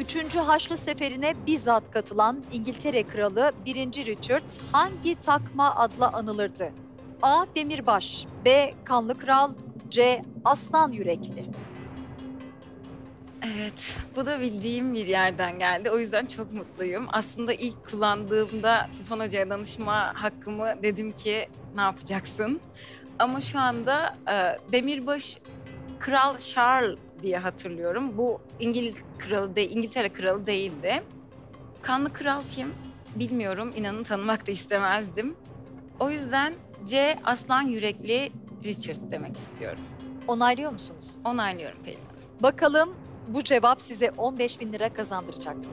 3. Haçlı Seferi'ne bizzat katılan İngiltere Kralı 1. Richard hangi takma adla anılırdı? A. Demirbaş B. Kanlı Kral C. Aslan Yürekli Evet, bu da bildiğim bir yerden geldi. O yüzden çok mutluyum. Aslında ilk kullandığımda Tufan Hoca'ya danışma hakkımı dedim ki ne yapacaksın? Ama şu anda e, Demirbaş Kral Charles diye hatırlıyorum. Bu İngiliz kralı de, İngiltere kralı değildi. Kanlı kral kim? Bilmiyorum. İnanın tanımak da istemezdim. O yüzden C Aslan Yürekli Richard demek istiyorum. Onaylıyor musunuz? Onaylıyorum Pelin Hanım. Bakalım bu cevap size 15 bin lira kazandıracak mı?